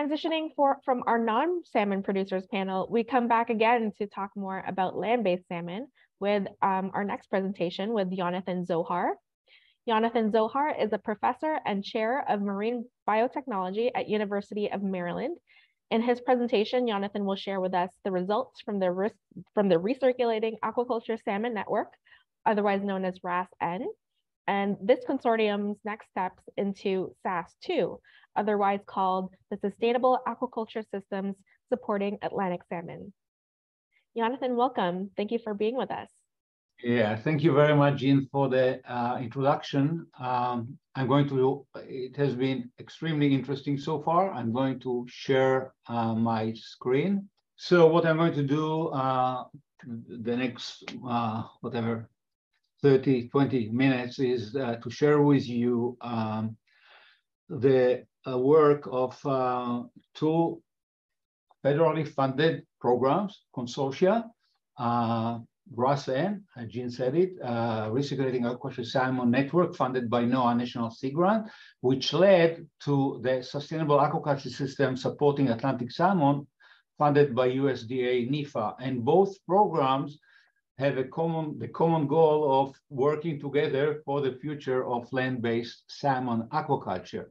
transitioning for, from our non-salmon producers panel, we come back again to talk more about land-based salmon with um, our next presentation with Jonathan Zohar. Jonathan Zohar is a professor and chair of marine biotechnology at University of Maryland. In his presentation, Jonathan will share with us the results from the, from the Recirculating Aquaculture Salmon Network, otherwise known as RAS-N, and this consortium's next steps into SAS2, otherwise called the Sustainable Aquaculture Systems Supporting Atlantic Salmon. Jonathan, welcome. Thank you for being with us. Yeah, thank you very much, Jean, for the uh, introduction. Um, I'm going to, it has been extremely interesting so far. I'm going to share uh, my screen. So what I'm going to do uh, the next, uh, whatever, 30, 20 minutes is uh, to share with you um, the uh, work of uh, two federally funded programs, consortia, uh, RAS-N, uh, Jean said it, uh, Recirculating Aquaculture Salmon Network funded by NOAA National Sea Grant, which led to the Sustainable Aquaculture System supporting Atlantic salmon funded by USDA NIFA. And both programs have a common, the common goal of working together for the future of land-based salmon aquaculture.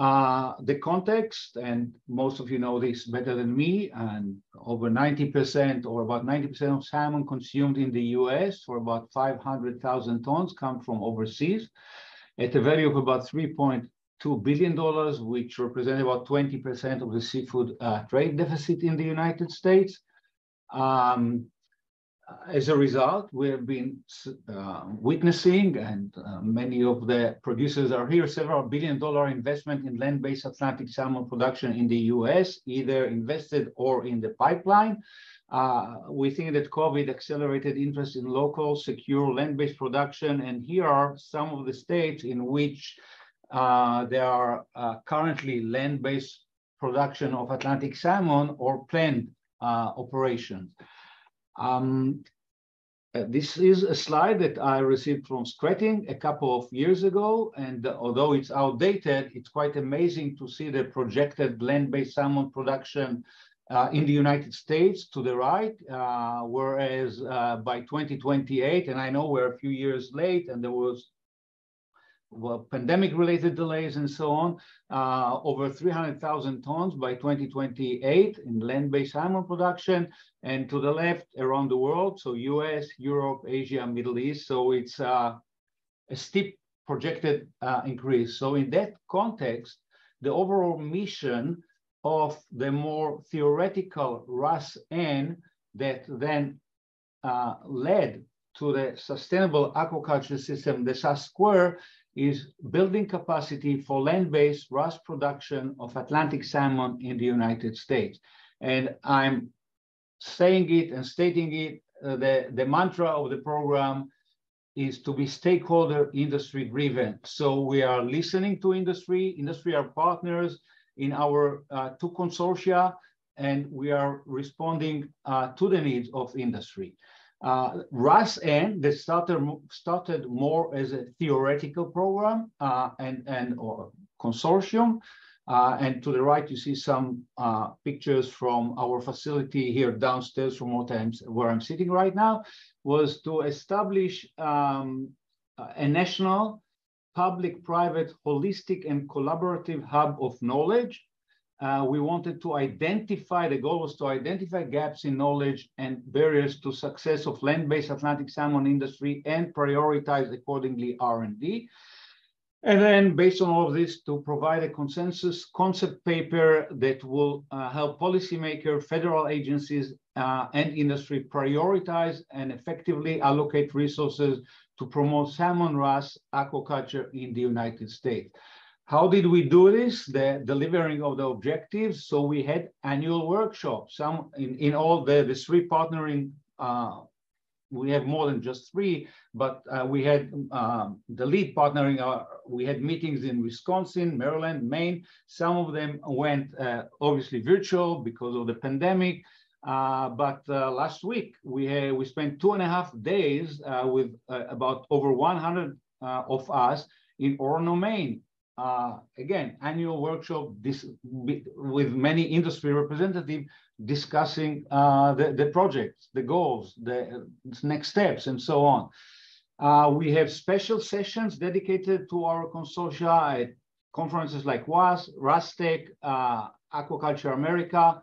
Uh, the context, and most of you know this better than me, and over 90% or about 90% of salmon consumed in the US, for about 500,000 tons, come from overseas at a value of about $3.2 billion, which represent about 20% of the seafood uh, trade deficit in the United States. Um, as a result, we have been uh, witnessing, and uh, many of the producers are here, several billion dollar investment in land-based Atlantic salmon production in the US, either invested or in the pipeline. Uh, we think that COVID accelerated interest in local, secure land-based production, and here are some of the states in which uh, there are uh, currently land-based production of Atlantic salmon or planned uh, operations. Um, uh, this is a slide that I received from Skretting a couple of years ago, and uh, although it's outdated, it's quite amazing to see the projected land-based salmon production uh, in the United States to the right, uh, whereas uh, by 2028, and I know we're a few years late, and there was well, pandemic-related delays and so on, uh, over 300,000 tons by 2028 in land-based salmon production, and to the left around the world, so US, Europe, Asia, Middle East. So it's uh, a steep projected uh, increase. So in that context, the overall mission of the more theoretical RAS-N that then uh, led to the sustainable aquaculture system, the SAS square, is building capacity for land-based RAS production of Atlantic salmon in the United States. And I'm saying it and stating it, uh, the, the mantra of the program is to be stakeholder industry driven. So we are listening to industry, industry are partners in our uh, two consortia, and we are responding uh, to the needs of industry. Uh, RAS-N that started, started more as a theoretical program uh, and, and or consortium. Uh, and to the right, you see some uh, pictures from our facility here downstairs from where I'm sitting right now, was to establish um, a national public-private holistic and collaborative hub of knowledge uh, we wanted to identify, the goal was to identify gaps in knowledge and barriers to success of land-based Atlantic salmon industry and prioritize accordingly R&D. And then based on all of this, to provide a consensus concept paper that will uh, help policymakers, federal agencies, uh, and industry prioritize and effectively allocate resources to promote salmon RAS aquaculture in the United States. How did we do this? The delivering of the objectives. So we had annual workshops. Some in, in all the, the three partnering, uh, we have more than just three, but uh, we had um, the lead partnering. Uh, we had meetings in Wisconsin, Maryland, Maine. Some of them went uh, obviously virtual because of the pandemic. Uh, but uh, last week we had, we spent two and a half days with about over 100 of us in Orono, Maine, uh, again, annual workshop this, with many industry representatives discussing uh, the, the projects, the goals, the next steps, and so on. Uh, we have special sessions dedicated to our consortia at conferences like WAS, RAStech, uh, Aquaculture America.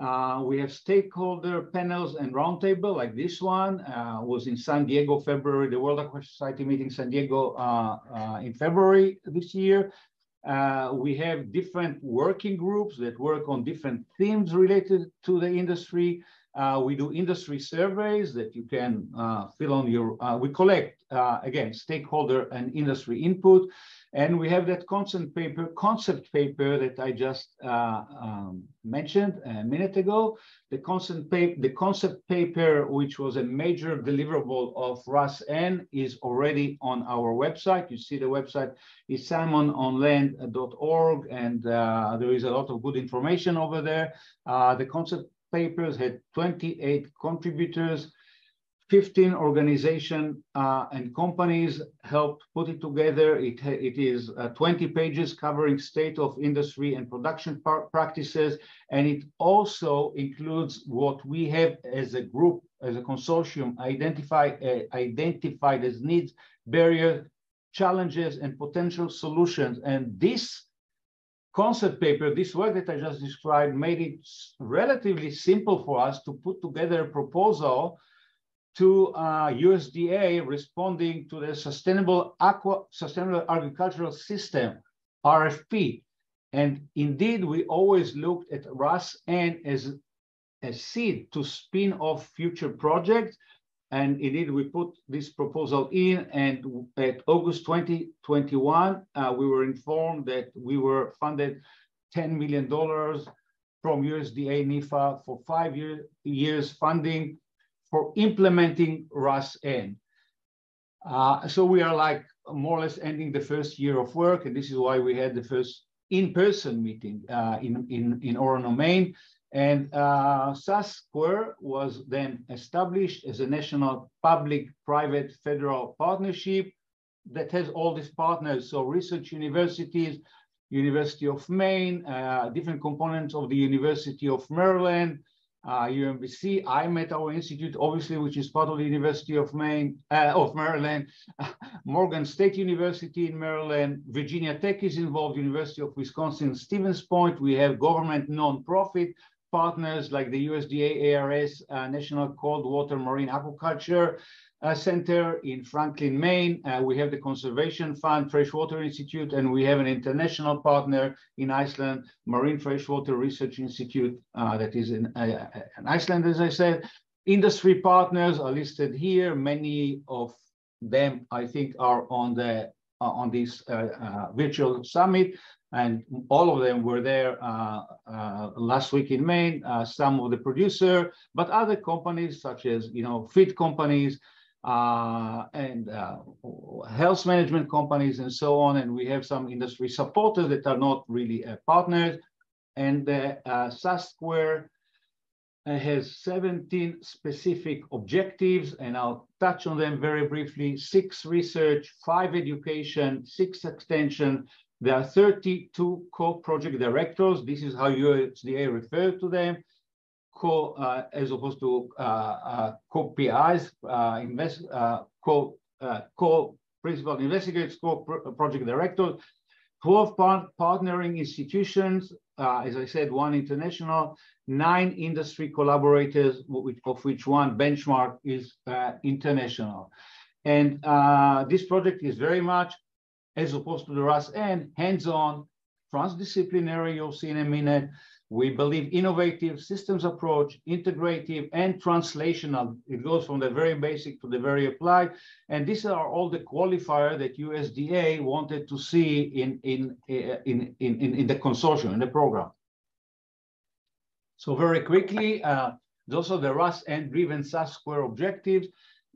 Uh, we have stakeholder panels and roundtable like this one uh, was in San Diego, February, the World Aquaculture Society meeting San Diego uh, uh, in February this year. Uh, we have different working groups that work on different themes related to the industry. Uh, we do industry surveys that you can fill on your, we collect, again, stakeholder and industry input. And we have that concept paper, concept paper that I just uh, um, mentioned a minute ago. The concept, paper, the concept paper, which was a major deliverable of RAS-N, is already on our website. You see the website is salmononland.org, and uh, there is a lot of good information over there. Uh, the concept papers had 28 contributors. 15 organizations uh, and companies helped put it together. It, it is uh, 20 pages covering state of industry and production practices. And it also includes what we have as a group, as a consortium, identify, uh, identified as needs, barriers, challenges, and potential solutions. And this concept paper, this work that I just described, made it relatively simple for us to put together a proposal to uh, USDA responding to the Sustainable Aqua Sustainable Agricultural System RFP. And indeed, we always looked at RAS-N as a seed to spin off future projects and indeed, we put this proposal in, and at August 2021, uh, we were informed that we were funded $10 million from USDA NIFA for five year, years funding for implementing RAS-N. Uh, so we are like more or less ending the first year of work, and this is why we had the first in-person meeting uh, in, in, in Orono, Maine. And uh, SAS Square was then established as a national public-private federal partnership that has all these partners. So research universities, University of Maine, uh, different components of the University of Maryland, uh, UMBC. Our institute, obviously, which is part of the University of Maine, uh, of Maryland, Morgan State University in Maryland, Virginia Tech is involved, University of Wisconsin, Stevens Point. We have government nonprofit partners like the USDA ARS uh, National Cold Water Marine Aquaculture uh, Center in Franklin, Maine. Uh, we have the Conservation Fund Freshwater Institute, and we have an international partner in Iceland, Marine Freshwater Research Institute, uh, that is in, uh, in Iceland, as I said. Industry partners are listed here. Many of them, I think, are on the uh, on this virtual summit and all of them were there uh, uh, last week in Maine. Uh, some of the producer, but other companies such as you know feed companies uh, and uh, health management companies and so on. And we have some industry supporters that are not really uh, partners. And the SAS Square has 17 specific objectives, and I'll touch on them very briefly. Six research, five education, six extension, there are 32 co-project directors. This is how USDA refers to them, co uh, as opposed to uh, uh, uh, invest, uh, co uh, co principal investigators, co-project directors, 12 par partnering institutions, as I said, one international, nine industry collaborators, of which one benchmark is international. And this project is very much as opposed to the RAS-N, hands-on, transdisciplinary, you'll see in a minute. We believe innovative systems approach, integrative and translational. It goes from the very basic to the very applied. And these are all the qualifier that USDA wanted to see in, in, in, in, in, the consortium, in the program. So very quickly, uh, those are the RAS and driven SAS square objectives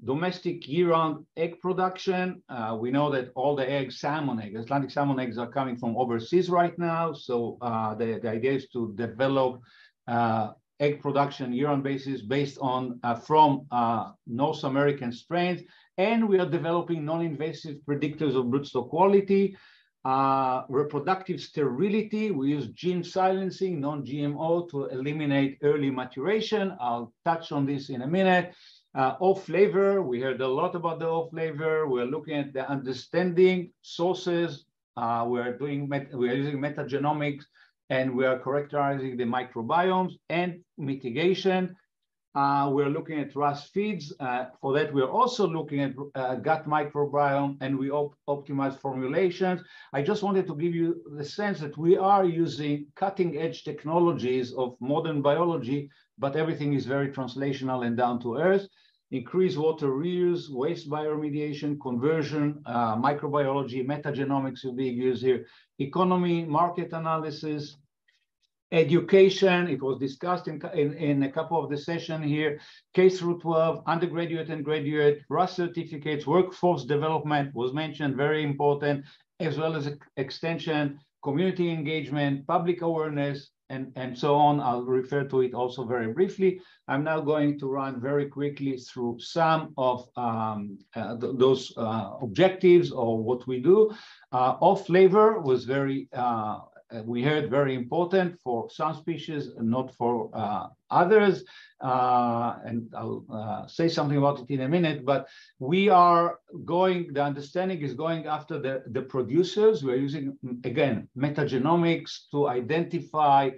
domestic year-round egg production. Uh, we know that all the eggs, salmon eggs, Atlantic salmon eggs are coming from overseas right now. So uh, the, the idea is to develop uh, egg production year-round basis based on uh, from uh, North American strains. And we are developing non-invasive predictors of broodstock quality. Uh, reproductive sterility, we use gene silencing, non-GMO to eliminate early maturation. I'll touch on this in a minute. Uh, off flavor, we heard a lot about the off flavor. We're looking at the understanding sources. Uh, we're doing, we're using metagenomics and we are characterizing the microbiomes and mitigation. Uh, we're looking at RAS feeds. Uh, for that, we're also looking at uh, gut microbiome and we op optimize formulations. I just wanted to give you the sense that we are using cutting edge technologies of modern biology, but everything is very translational and down to earth. Increase water reuse, waste bioremediation, conversion, uh, microbiology, metagenomics will be used here, economy, market analysis, education, it was discussed in, in, in, a couple of the session here, case through 12, undergraduate and graduate, RAS certificates, workforce development was mentioned, very important, as well as extension, community engagement, public awareness, and, and so on. I'll refer to it also very briefly. I'm now going to run very quickly through some of um, uh, th those uh, objectives or what we do. Uh, off flavor was very uh, we heard very important for some species, and not for uh, others. Uh, and I'll uh, say something about it in a minute, but we are going, the understanding is going after the, the producers. We're using, again, metagenomics to identify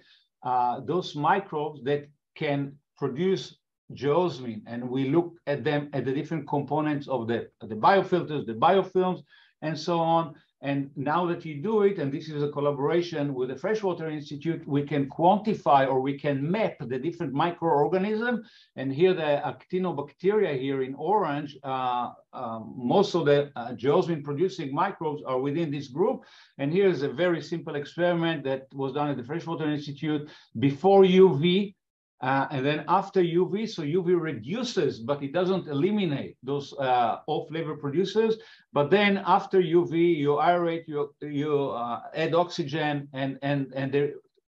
uh, those microbes that can produce geosmin. And we look at them at the different components of the, the biofilters, the biofilms, and so on. And now that you do it, and this is a collaboration with the Freshwater Institute, we can quantify or we can map the different microorganisms. And here the actinobacteria here in orange, uh, uh, most of the uh, geosmin producing microbes are within this group. And here's a very simple experiment that was done at the Freshwater Institute before UV. Uh, and then after UV, so UV reduces, but it doesn't eliminate those uh, off flavor producers. But then after UV, you aerate, you, you uh, add oxygen, and, and, and they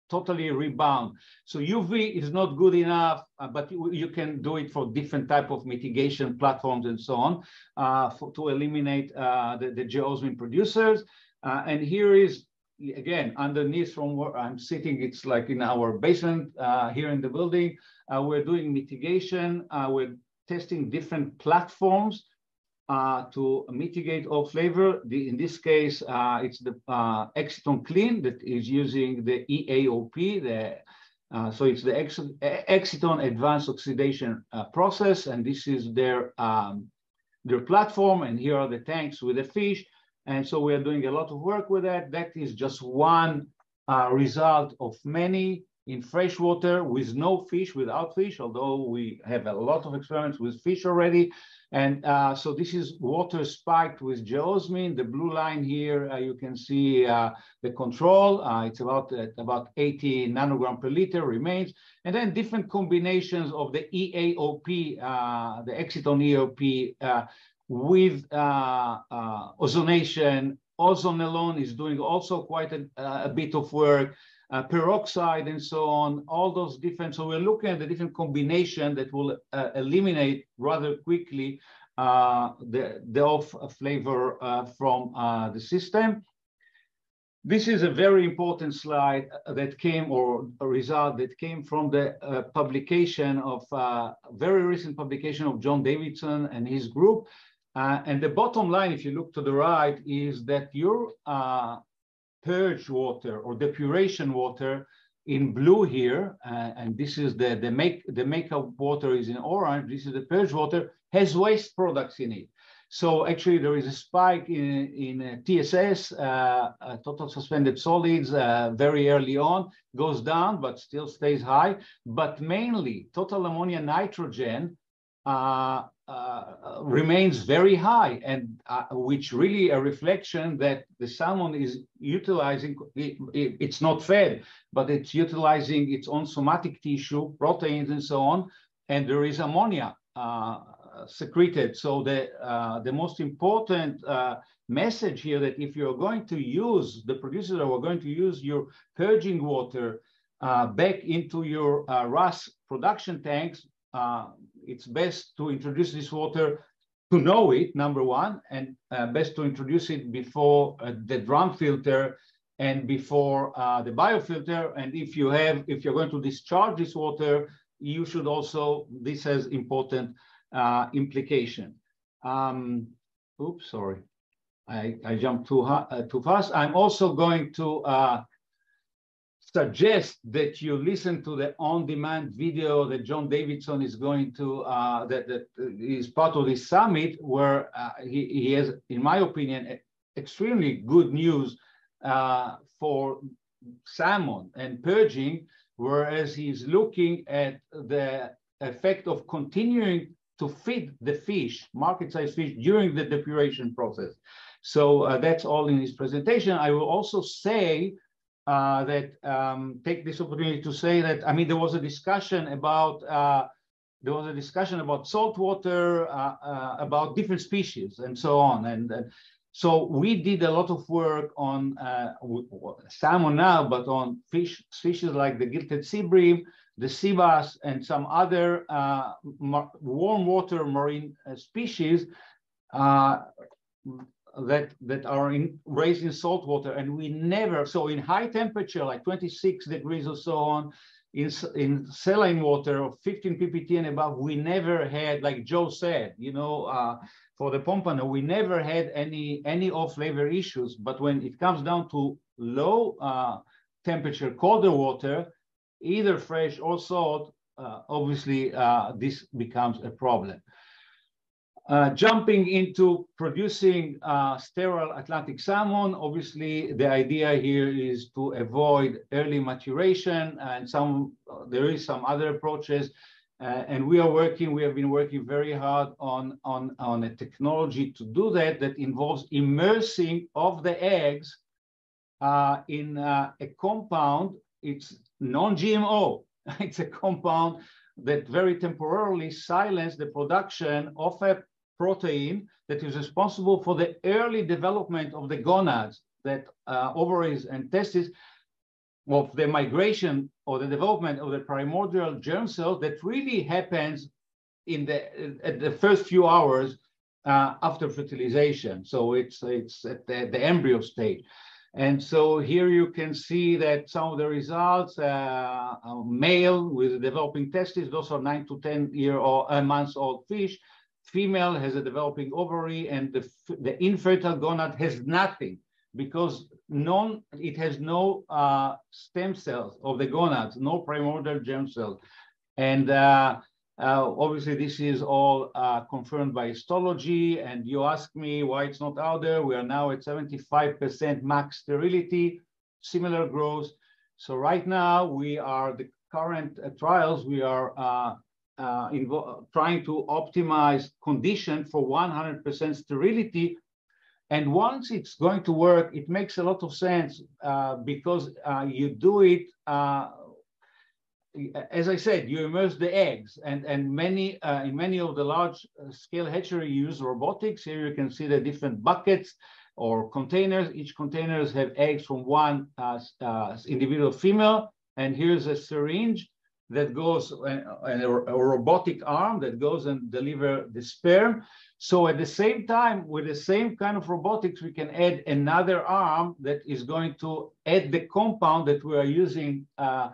totally rebound. So UV is not good enough, uh, but you, you, can do it for different type of mitigation platforms and so on uh, for, to eliminate uh, the, the geosmin producers. and here is again, underneath from where I'm sitting, it's like in our basement uh, here in the building. Uh, we're doing mitigation. Uh, we're testing different platforms uh, to mitigate all flavor. The, in this case, uh, it's the uh, Exciton Clean that is using the EAOP, the so it's the Exciton Advanced Oxidation process, and this is their um, their platform. And here are the tanks with the fish. And so we are doing a lot of work with that. That is just one uh, result of many in freshwater with no fish, without fish, although we have a lot of experiments with fish already. And uh, so this is water spiked with geosmin. The blue line here, uh, you can see uh, the control. Uh, it's about, about 80 nanogram per liter remains. And then different combinations of the EAOP, uh, the Exciton EAOP uh, with uh, uh, ozonation. Ozone alone is doing also quite a, a bit of work. Uh, peroxide and so on, all those different. So we're looking at the different combination that will uh, eliminate rather quickly uh, the, the off flavor uh, from the system. This is a very important slide that came, or a result that came from the publication of, very recent publication of John Davidson and his group, uh, and the bottom line, if you look to the right, is that your uh, purge water or depuration water in blue here, uh, and this is the, the, make, the makeup water is in orange, this is the purge water, has waste products in it. So actually there is a spike in, in uh, TSS, uh, uh, total suspended solids, uh, very early on, goes down, but still stays high. But mainly total ammonia nitrogen uh, uh, remains very high and uh, which really a reflection that the salmon is utilizing it, it, it's not fed but it's utilizing its own somatic tissue proteins and so on and there is ammonia uh, secreted. So the uh, the most important uh, message here that if you're going to use the producers are going to use your purging water back into your RAS production tanks it's best to introduce this water to know it, number one, and uh, best to introduce it before uh, the drum filter and before uh, the biofilter. And if you have, if you're going to discharge this water, you should also, this has important uh, implication. Um, oops, sorry. I, I jumped too, uh, too fast. I'm also going to uh, suggest that you listen to the on-demand video that John Davidson is going to, uh, that, that is part of this summit, where uh, he, he has, in my opinion, extremely good news uh, for salmon and purging, whereas he's looking at the effect of continuing to feed the fish, market-sized fish, during the depuration process. So uh, that's all in his presentation. I will also say uh, that um, take this opportunity to say that, I mean, there was a discussion about, uh, there was a discussion about saltwater, uh, uh, about different species and so on. And, and, so we did a lot of work on uh, salmon now, but on fish species like the gilthead sea bream, the sea bass, and some other warm water marine species that that are in, raised in salt water and we never so in high temperature like 26 degrees or so on in in saline water of 15 ppt and above we never had like joe said you know uh, for the pompano we never had any any off flavor issues. But when it comes down to low uh, temperature colder water either fresh or salt uh, obviously uh, this becomes a problem uh, jumping into producing uh, sterile Atlantic salmon, obviously the idea here is to avoid early maturation and some, uh, there is some other approaches. Uh, and we are working, we have been working very hard on, on, on a technology to do that, that involves immersing of the eggs uh, in a compound, it's non-GMO, it's a compound that very temporarily silence the production of a protein that is responsible for the early development of the gonads, that uh, ovaries and testes, of the migration or the development of the primordial germ cells that really happens in the at the first few hours uh, after fertilization. So it's it's at the, the, embryo stage. And so here you can see that some of the results, uh, male with developing testes, those are nine to 10 year or uh, months old fish, female has a developing ovary and the, the infertile gonad has nothing because non, it has no uh, stem cells of the gonads, no primordial germ cells. And uh, uh, obviously this is all uh, confirmed by histology. And you ask me why it's not out there. We are now at 75% max sterility, similar growth. So right now we are the current uh, trials, we are uh, trying to optimize condition for 100% sterility. And once it's going to work, it makes a lot of sense uh, because uh, you do it, uh, as I said, you immerse the eggs and, and many uh, in many of the large uh, scale hatchery you use robotics. Here you can see the different buckets or containers. Each containers have eggs from one individual female. And here's a syringe that goes and a, a, robotic arm that goes and deliver the sperm. So at the same time, with the same kind of robotics, we can add another arm that is going to add the compound that we are using uh,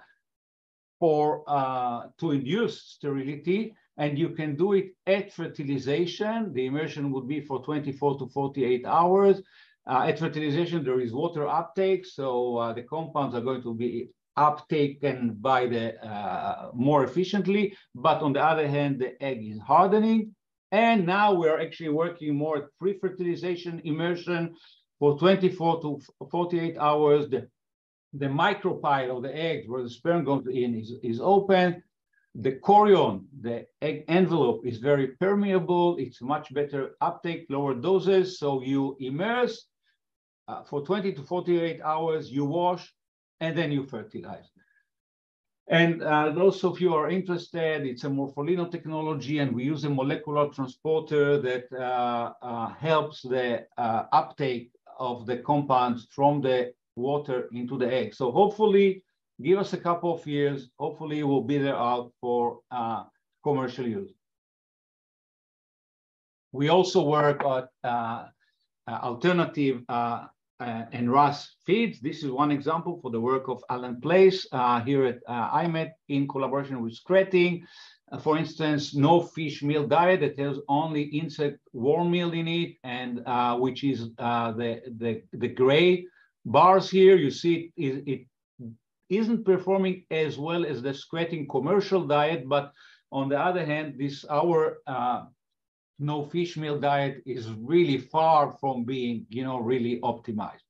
for uh, to induce sterility. And you can do it at fertilization. The immersion would be for 24 to 48 hours. Uh, at fertilization, there is water uptake, so uh, the compounds are going to be uptaken by the uh, more efficiently. But on the other hand, the egg is hardening. And now we're actually working more at pre-fertilization immersion for 24 to 48 hours. The, the micropyle of the egg where the sperm goes in is, is open. The chorion, the egg envelope is very permeable. It's much better uptake, lower doses. So you immerse uh, for 20 to 48 hours, you wash, and then you fertilize. And uh, those of you are interested, it's a morpholino technology, and we use a molecular transporter that uh, uh, helps the uh, uptake of the compounds from the water into the egg. So hopefully, give us a couple of years. Hopefully, we'll be there out for uh, commercial use. We also work on uh, uh, alternative uh, and RAS feeds. This is one example for the work of Allen Place uh, here at uh, IMET in collaboration with Skretting. Uh, for instance, no fish meal diet that has only insect worm meal in it, and uh, which is uh, the, the, the gray bars here. You see it, it isn't performing as well as the Skretting commercial diet, but on the other hand, this our no fish meal diet is really far from being, you know, really optimized.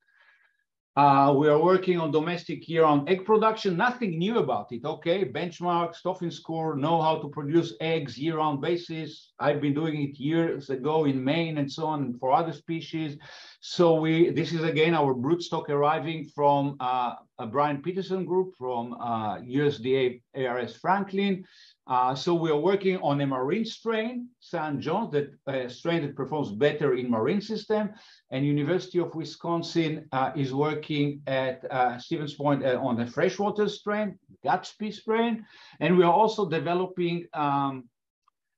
Uh, we are working on domestic year-round egg production. Nothing new about it. Okay, benchmark, Stofnfiskur, know how to produce eggs year-round basis. I've been doing it years ago in Maine and so on, for other species. So we, this is again our broodstock arriving from uh, a Brian Peterson group from uh, USDA ARS Franklin. Uh, so we are working on a marine strain, Saint John's, that uh, strain that performs better in marine system. And University of Wisconsin uh, is working at uh, Stevens Point on a freshwater strain, Gatsby strain. And we are also developing um,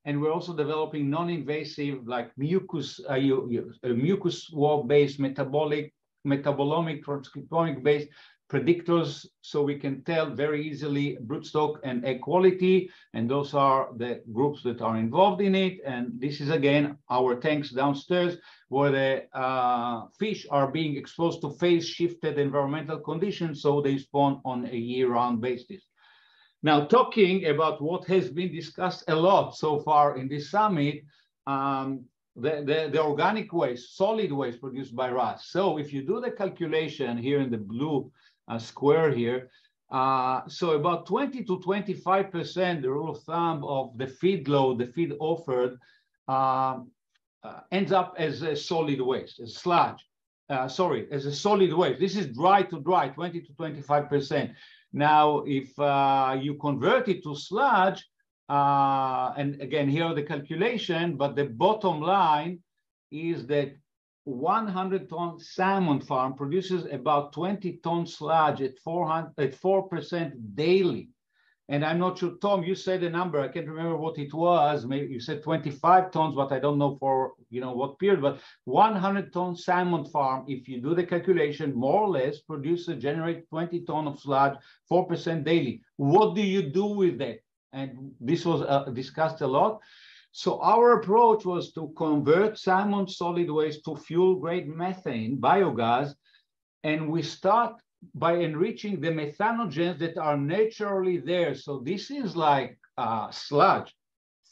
and we're also developing non-invasive like mucus, uh, mucus wall-based metabolic, metabolomic, transcriptomic-based predictors so we can tell very easily broodstock and egg quality. And those are the groups that are involved in it. And this is again, our tanks downstairs where the uh, fish are being exposed to phase shifted environmental conditions. So they spawn on a year round basis. Now talking about what has been discussed a lot so far in this summit, um, the, the, the, organic waste, solid waste produced by RAS. So if you do the calculation here in the blue uh, square here. Uh, so about 20 to 25%, the rule of thumb of the feed load, the feed offered, uh, uh ends up as a solid waste, as sludge. Uh, sorry, as a solid waste. This is dry to dry, 20 to 25%. Now, if uh, you convert it to sludge, and again, here are the calculation, but the bottom line is that 100 ton salmon farm produces about 20 ton sludge at 400 at 4% daily. And I'm not sure, Tom, you said a number. I can't remember what it was. Maybe you said 25 tons, but I don't know for you know what period. But 100 ton salmon farm, if you do the calculation, more or less produces generate 20 ton of sludge, 4% daily. What do you do with that? And this was uh, discussed a lot. So our approach was to convert salmon solid waste to fuel grade methane, biogas, and we start by enriching the methanogens that are naturally there. So this is like uh, sludge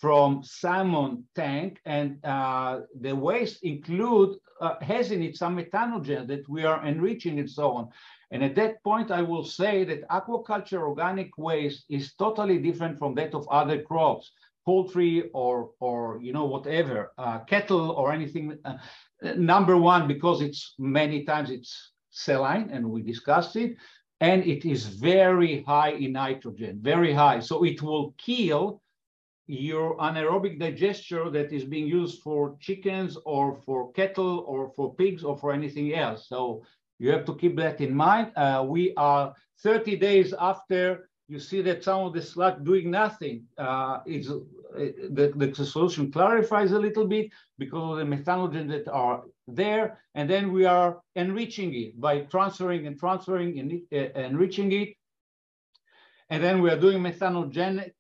from salmon tank and uh, the waste include, uh, has in it some methanogens that we are enriching and so on. And at that point, I will say that aquaculture organic waste is totally different from that of other crops poultry or or you know whatever uh, cattle or anything uh, number one because it's many times it's saline and we discussed it and it is very high in nitrogen very high. So it will kill your anaerobic digester that is being used for chickens or for cattle or for pigs or for anything else. So you have to keep that in mind. Uh, we are 30 days after you see that some of the sludge doing nothing. Uh, is uh, the, the solution clarifies a little bit because of the methanogens that are there, and then we are enriching it by transferring and transferring and uh, enriching it. And then we are doing methanogenic,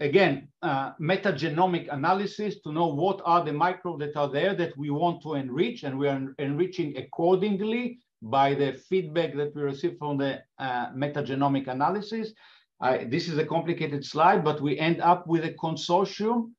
again, uh, metagenomic analysis to know what are the microbes that are there that we want to enrich, and we are enriching accordingly by the feedback that we receive from the uh, metagenomic analysis. I, this is a complicated slide, but we end up with a consortium,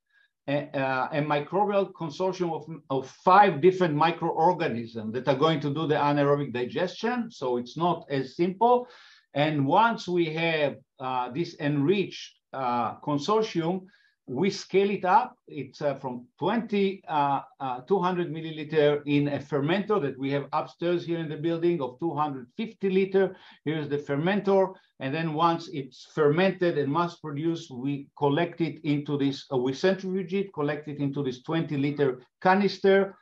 a, a microbial consortium of, of five different microorganisms that are going to do the anaerobic digestion. So it's not as simple. And once we have uh, this enriched uh, consortium, we scale it up. It's uh, from 20, uh, uh, 200 milliliter in a fermenter that we have upstairs here in the building of 250 liter. Here's the fermenter. And then once it's fermented and mass produced, we collect it into this, uh, we centrifuge it, collect it into this 20 liter canister,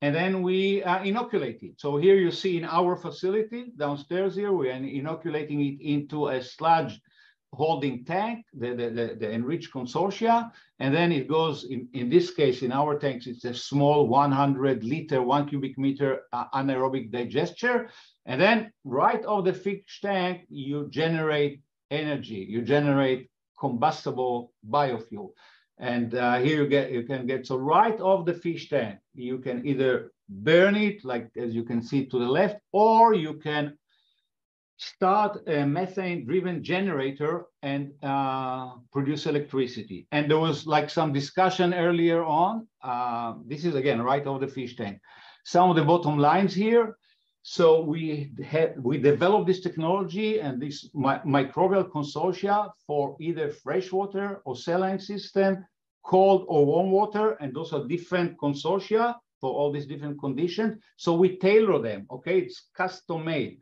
and then we uh, inoculate it. So here you see in our facility downstairs here, we are inoculating it into a sludge holding tank, the, the, the, the, enriched consortia, and then it goes, in, in this case, in our tanks, it's a small 100 liter, one cubic meter uh, anaerobic digester. And then right off the fish tank, you generate energy, you generate combustible biofuel. And uh, here you get you can get so right off the fish tank, you can either burn it, like as you can see to the left, or you can start a methane-driven generator and uh, produce electricity. And there was like some discussion earlier on. Uh, this is again right off the fish tank. Some of the bottom lines here. So we had we developed this technology and this mi microbial consortia for either freshwater or saline system, cold or warm water, and those are different consortia for all these different conditions. So we tailor them. Okay, it's custom made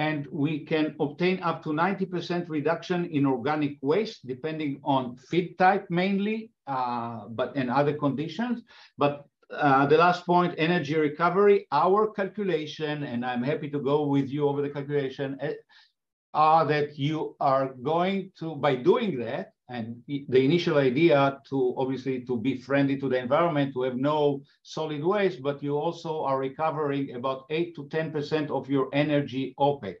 and we can obtain up to 90% reduction in organic waste, depending on feed type mainly, uh, but and other conditions. But uh, the last point, energy recovery, our calculation, and I'm happy to go with you over the calculation, uh, are that you are going to, by doing that, and the initial idea to obviously to be friendly to the environment, to have no solid waste, but you also are recovering about 8 to 10% of your energy OPEX,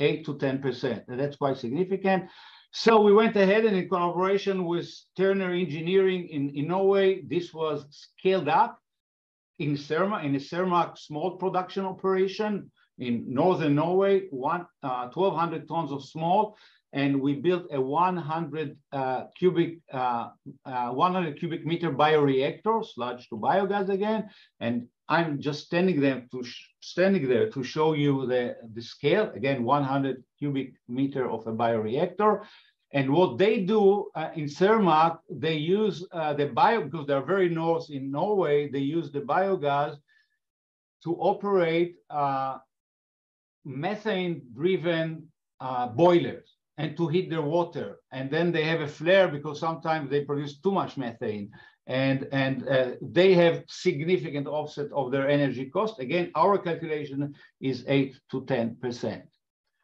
8 to 10%. And that's quite significant. So we went ahead and in collaboration with Turner Engineering in, in Norway, this was scaled up in Cermaq, in a Cermaq small production operation in northern Norway, one, uh, 1,200 tons of small and we built a 100 uh, cubic uh, uh, 100 cubic meter bioreactor, sludge to biogas again. And I'm just standing there to standing there to show you the, the scale. Again, 100 cubic meter of a bioreactor. And what they do uh, in Cermaq, they use uh, the bio, because they're very north in Norway, they use the biogas to operate uh, methane-driven boilers and to heat their water. And then they have a flare because sometimes they produce too much methane and, and uh, they have significant offset of their energy cost. Again, our calculation is 8 to 10%.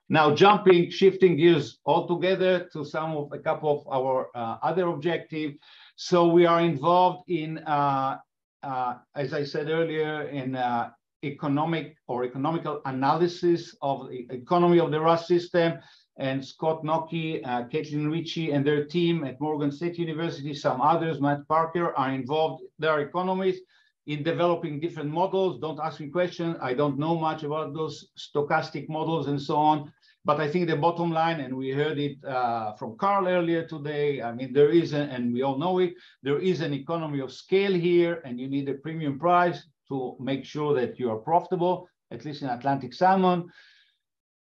Now jumping, shifting gears altogether to some of a couple of our uh, other objectives. So we are involved in, uh, uh as I said earlier, in uh, economic or economical analysis of the economy of the RAS system and Scott Knoche, uh, Caitlin Ritchie, and their team at Morgan State University, some others, Matt Parker, are involved. They are economists in developing different models. Don't ask me questions. I don't know much about those stochastic models and so on. But I think the bottom line, and we heard it uh, from Carl earlier today, I mean, there is, a, and we all know it, there is an economy of scale here, and you need a premium price to make sure that you are profitable, at least in Atlantic salmon.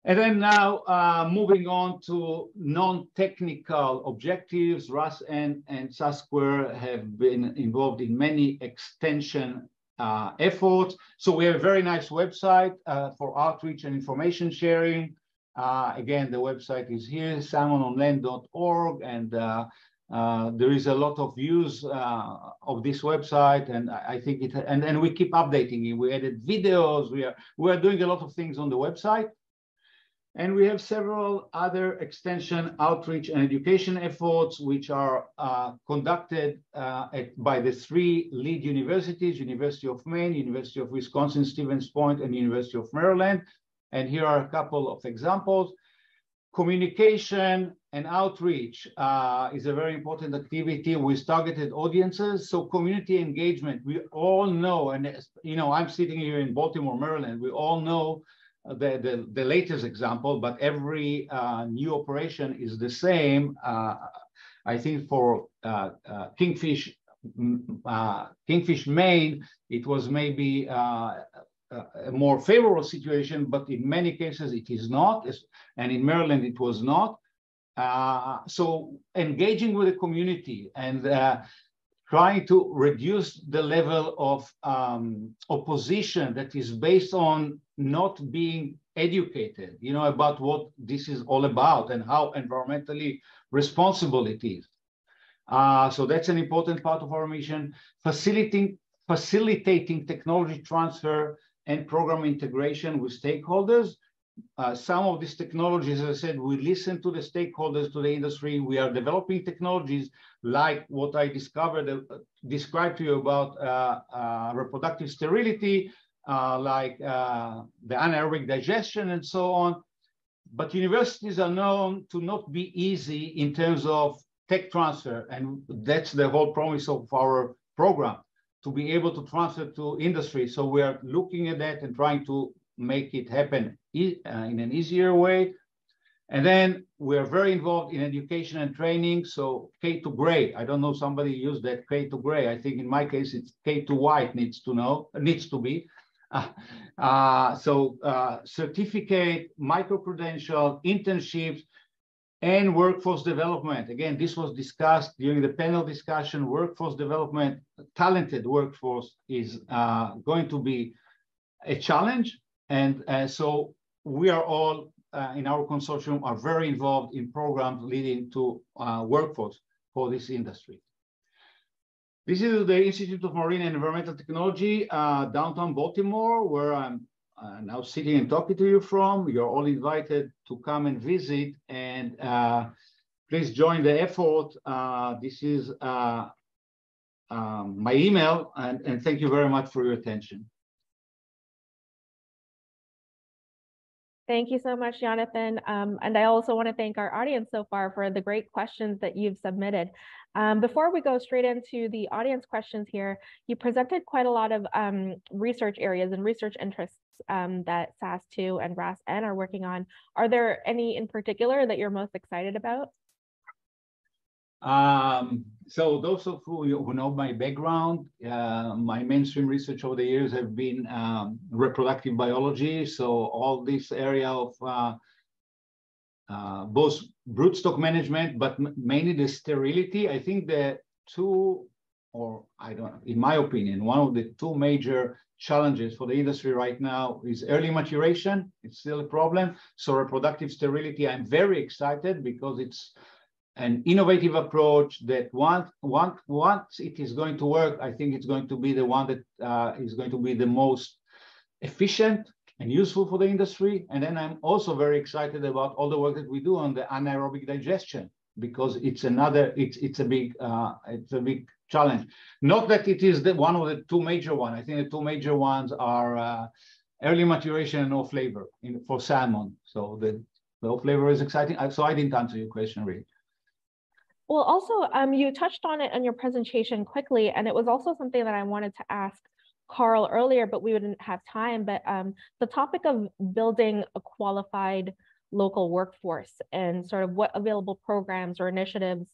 And then now uh, moving on to non-technical objectives, RAS and, and SASQUARE have been involved in many extension uh, efforts. So we have a very nice website uh, for outreach and information sharing. Uh, again, the website is here, salmononland.org, and uh, uh, there is a lot of use of this website, and I think it, and, and we keep updating it. We added videos, we are, we are doing a lot of things on the website. And we have several other extension, outreach, and education efforts, which are uh, conducted uh, at, by the three lead universities, University of Maine, University of Wisconsin, Stevens Point, and University of Maryland. And here are a couple of examples. Communication and outreach uh, is a very important activity with targeted audiences. So community engagement, we all know, and you know, I'm sitting here in Baltimore, Maryland, we all know the, the, the latest example, but every uh, new operation is the same. Uh, I think for uh, uh Kingfish, uh, Kingfish Maine, it was maybe uh, a more favorable situation, but in many cases it is not, and in Maryland it was not. so engaging with the community and trying to reduce the level of um, opposition that is based on not being educated, you know, about what this is all about and how environmentally responsible it is. Uh, so that's an important part of our mission. Facilitating, facilitating technology transfer and program integration with stakeholders. uh, some of these technologies, as I said, we listen to the stakeholders, to the industry. We are developing technologies like what I discovered, uh, described to you about uh, uh reproductive sterility, like uh, the anaerobic digestion and so on. But universities are known to not be easy in terms of tech transfer. And that's the whole promise of our program, to be able to transfer to industry. So we are looking at that and trying to make it happen e uh, in an easier way. And then we are very involved in education and training. So K to gray, I don't know, somebody used that K to gray. I think in my case, it's K to white needs to know, needs to be. Uh, so uh, certificate, micro-credential, internships, and workforce development. Again, this was discussed during the panel discussion. Workforce development, talented workforce is uh, going to be a challenge. And uh, so we are all uh, in our consortium are very involved in programs leading to uh, workforce for this industry. This is the Institute of Marine and Environmental Technology, uh, downtown Baltimore, where I'm uh, now sitting and talking to you from. You're all invited to come and visit and uh, please join the effort. this is um, my email and, and thank you very much for your attention. Thank you so much, Jonathan. Um, and I also want to thank our audience so far for the great questions that you've submitted. Um, before we go straight into the audience questions here, you presented quite a lot of um, research areas and research interests um, that SAS2 and RAS-N are working on. Are there any in particular that you're most excited about? Um, so those of you who know my background, uh, my mainstream research over the years have been um, reproductive biology. So all this area of uh, uh, both broodstock management, but mainly the sterility. I think the two, or I don't, in my opinion, one of the two major challenges for the industry right now is early maturation. It's still a problem. So reproductive sterility, I'm very excited because it's an innovative approach that once, once, once it is going to work, I think it's going to be the one that uh, is going to be the most efficient and useful for the industry. And then I'm also very excited about all the work that we do on the anaerobic digestion because it's another, it's it's a big uh, it's a big challenge. Not that it is the one of the two major ones. I think the two major ones are uh, early maturation and off-flavor in, for salmon. So the off-flavor is exciting. So I didn't answer your question really. Well, also, um, you touched on it in your presentation quickly, and it was also something that I wanted to ask Carl earlier, but we wouldn't have time. But um, the topic of building a qualified local workforce and sort of what available programs or initiatives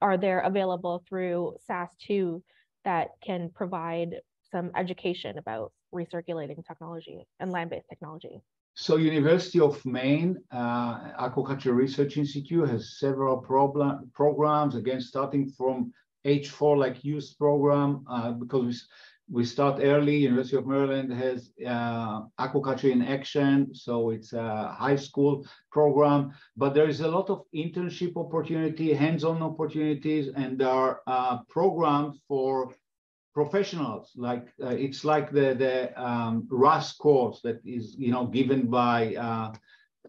are there available through SAS2 that can provide some education about recirculating technology and land-based technology. So University of Maine uh, Aquaculture Research Institute has several problem, programs, again, starting from H4 like youth program, uh, because we, we start early. University of Maryland has uh, Aquaculture in Action, so it's a high school program, but there is a lot of internship opportunity, hands-on opportunities, and there are uh, programs for professionals like uh, it's like the the um, RAS course that is you know given by uh,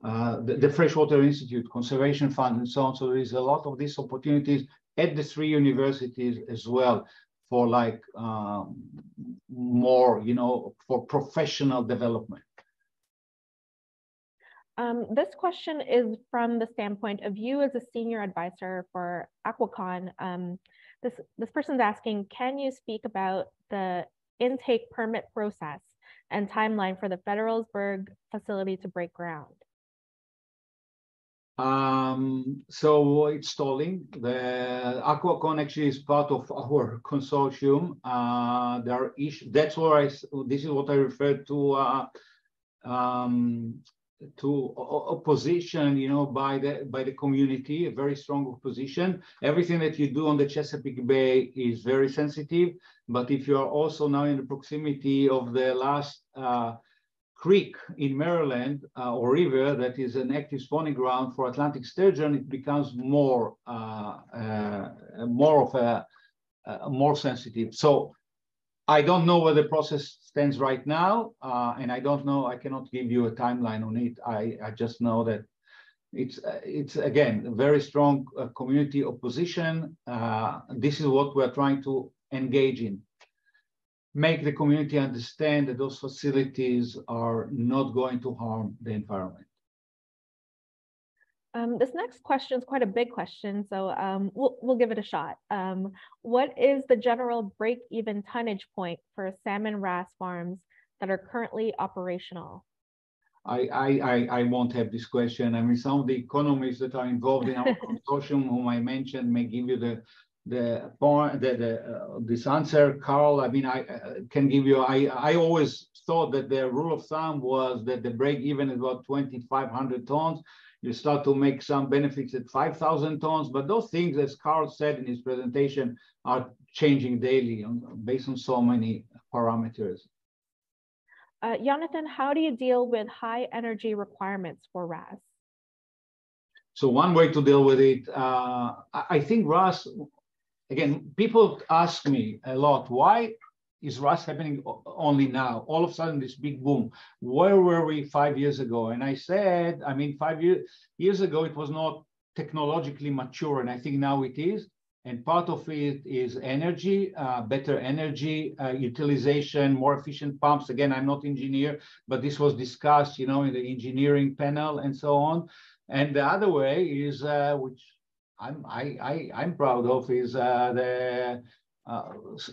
uh, the, the, Freshwater Institute, Conservation Fund, and so on. So there is a lot of these opportunities at the three universities as well for like um, more you know for professional development. Um, this question is from the standpoint of you as a senior advisor for Aquacon. This, this person's asking, can you speak about the intake permit process and timeline for the Federalsburg facility to break ground? Um, so it's stalling. The Aquacon actually is part of our consortium. Uh, there are issues. That's where I. This is what I referred to. Uh, um, to opposition, you know, by the by the community, a very strong opposition. Everything that you do on the Chesapeake Bay is very sensitive. But if you are also now in the proximity of the last uh, creek in Maryland uh, or river that is an active spawning ground for Atlantic sturgeon, it becomes more uh, uh more of a more sensitive. So I don't know where the process stands right now, uh, and I don't know, I cannot give you a timeline on it. I, I just know that it's, uh, it's again, very strong uh, community opposition. Uh, this is what we're trying to engage in. Make the community understand that those facilities are not going to harm the environment. Um, this next question is quite a big question, so um, we'll, we'll give it a shot. Um, what is the general break-even tonnage point for salmon RAS farms that are currently operational? I, I, I won't have this question. I mean, some of the economists that are involved in our consortium, whom I mentioned, may give you the the point the, the uh, this answer. Carl, I mean, I uh, can give you. I I always thought that the rule of thumb was that the break even is about 2,500 tons you start to make some benefits at 5,000 tons. But those things, as Carl said in his presentation, are changing daily on, based on so many parameters. Uh, Jonathan, how do you deal with high energy requirements for RAS? So one way to deal with it, uh, I think RAS, again, people ask me a lot, why is RAS happening only now? All of a sudden, this big boom. Where were we five years ago? And I said, I mean, five year, years ago, it was not technologically mature, and I think now it is. And part of it is energy, uh, better energy uh, utilization, more efficient pumps. Again, I'm not engineer, but this was discussed, you know, in the engineering panel and so on. And the other way is, uh, which I'm I, I I'm proud of, is uh, the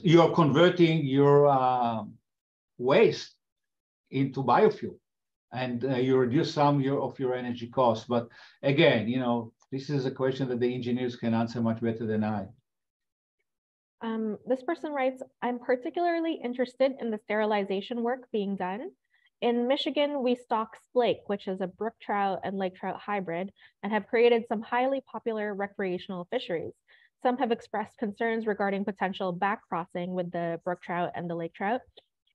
you're converting your uh, waste into biofuel and uh, you reduce some your, of your energy costs. But again, you know, this is a question that the engineers can answer much better than I. Um, this person writes, I'm particularly interested in the sterilization work being done. In Michigan, we stock Splake, which is a brook trout and lake trout hybrid, and have created some highly popular recreational fisheries. Some have expressed concerns regarding potential back crossing with the brook trout and the lake trout.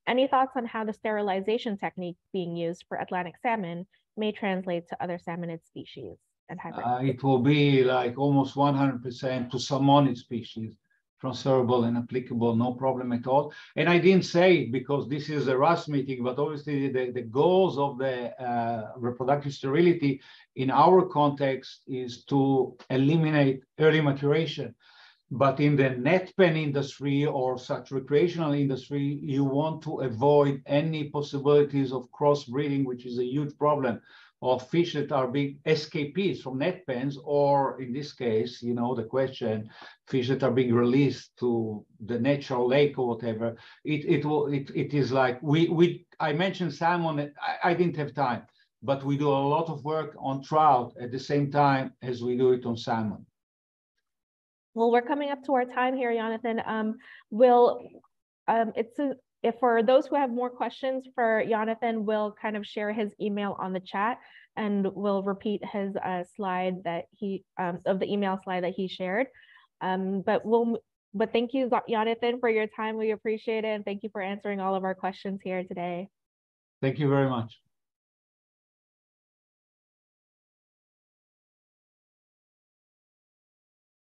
Any thoughts on how the sterilization technique being used for Atlantic salmon may translate to other salmonid species and hybrids? Uh, it will be like almost 100% to salmonid species transferable and applicable, no problem at all. And I didn't say it because this is a RAS meeting, but obviously the, the goals of the uh, reproductive sterility in our context is to eliminate early maturation. But in the net pen industry or such recreational industry, you want to avoid any possibilities of crossbreeding, which is a huge problem of fish that are being escapees from net pens, or in this case, you know, the question, fish that are being released to the natural lake or whatever. It it will it, it is like we we I mentioned salmon. I, I didn't have time, but we do a lot of work on trout at the same time as we do it on salmon. Well, we're coming up to our time here, Jonathan. Um, will um, it's if for those who have more questions for Jonathan, we'll kind of share his email on the chat and we'll repeat his uh, slide that he um, of the email slide that he shared. Um, but we'll but thank you, Jonathan, for your time. We appreciate it. And thank you for answering all of our questions here today. Thank you very much.